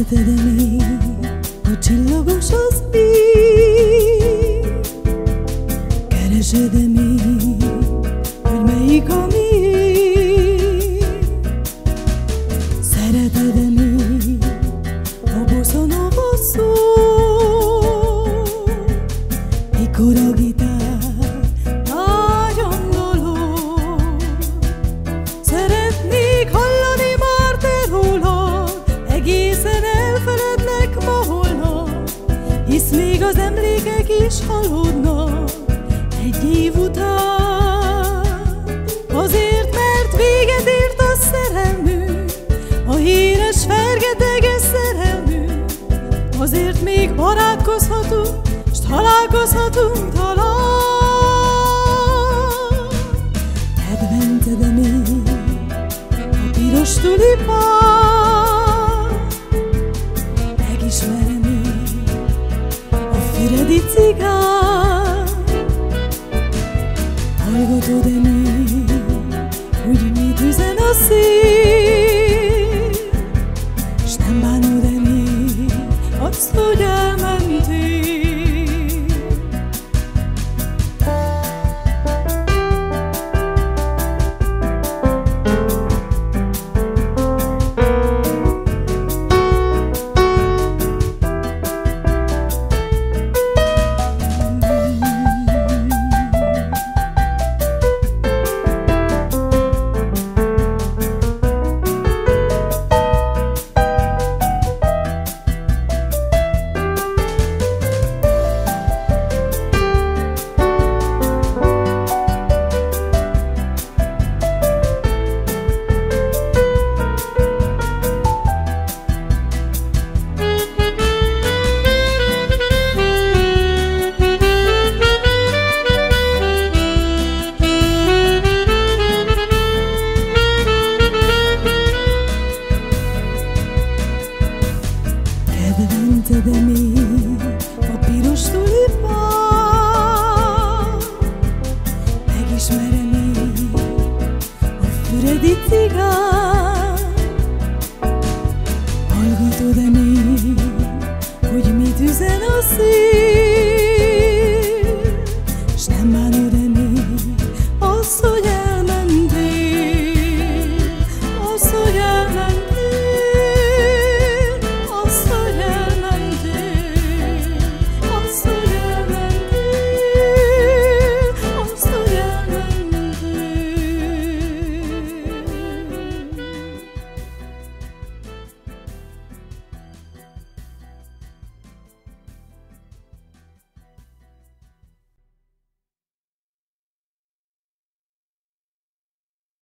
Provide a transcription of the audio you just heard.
Szereted-e még a csillagos az ég? Még az emlékek is halódnak Egy év után. Azért, mert véget ért a szerelmünk A híres fergeteges szerelmünk. Azért még barátkozhatunk S találkozhatunk talán Hallgatod-e még, hogy mit üzen a Érted-e még a piros tulipa? Megismerem még a füredi cigán? Hallgatod-e még, hogy mit üzen a szív? S nem